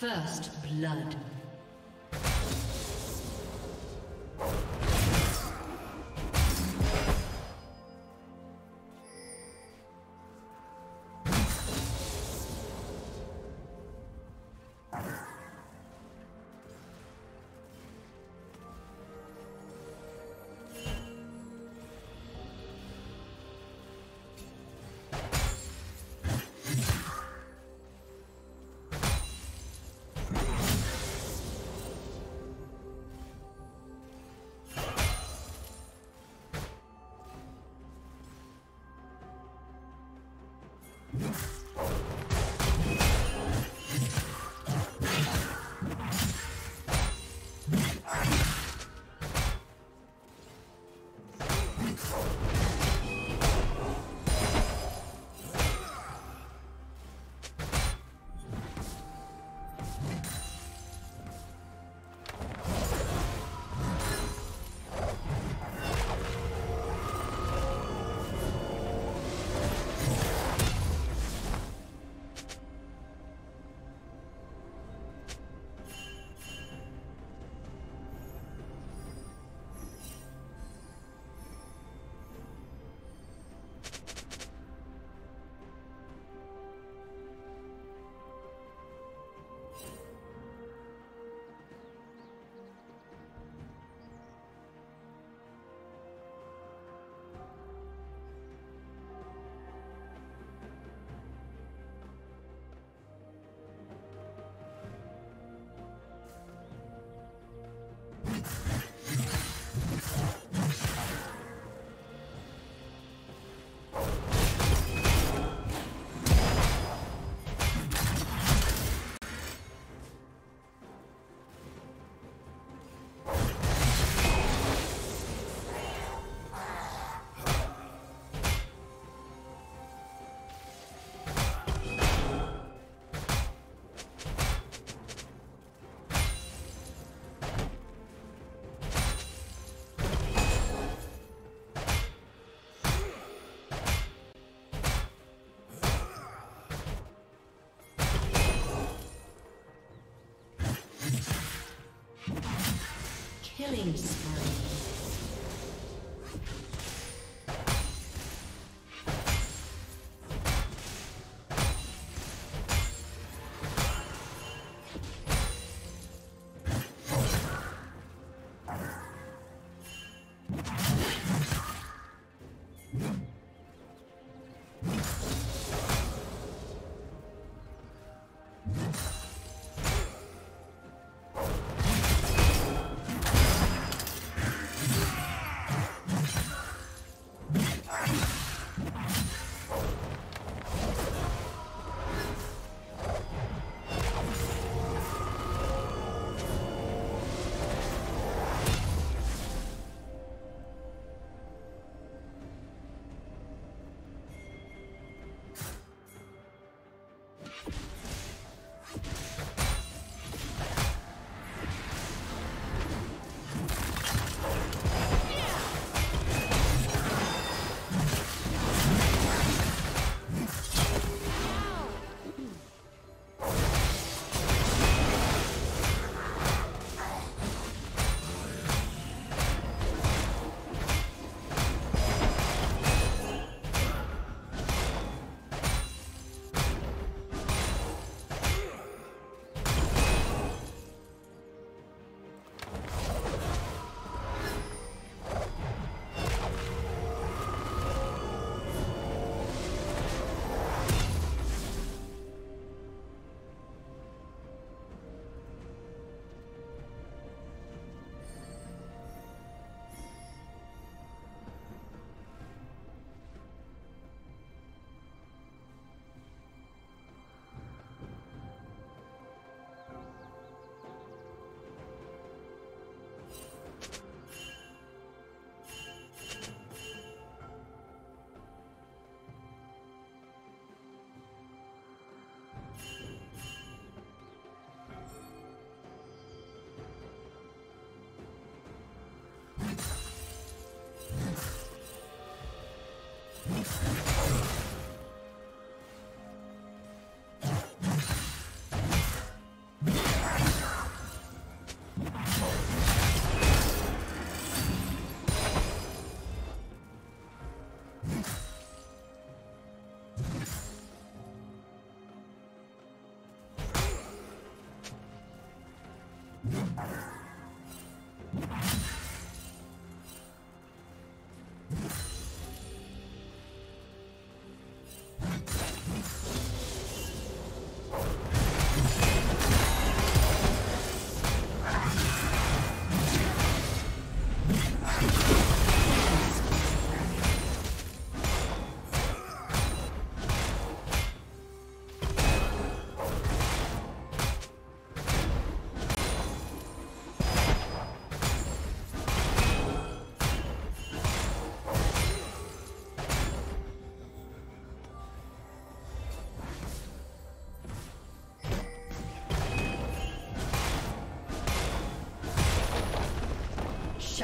First blood. Killing spree.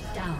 Shut down.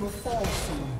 Will fall soon.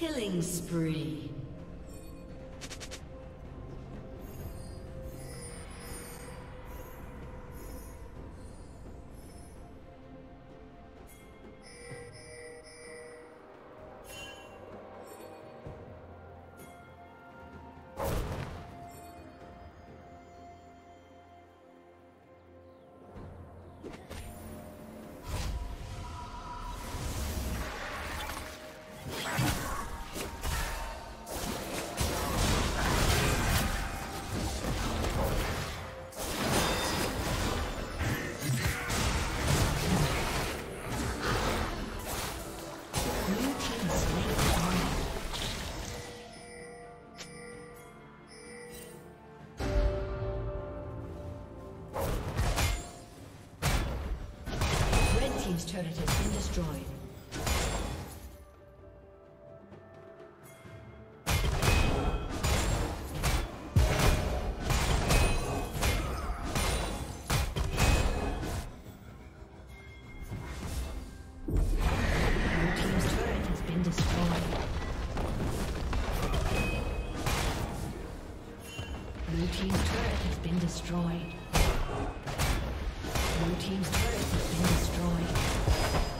Killing spree. Destroyed. Destroyed. Blue Team's turret has been destroyed.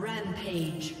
Rampage.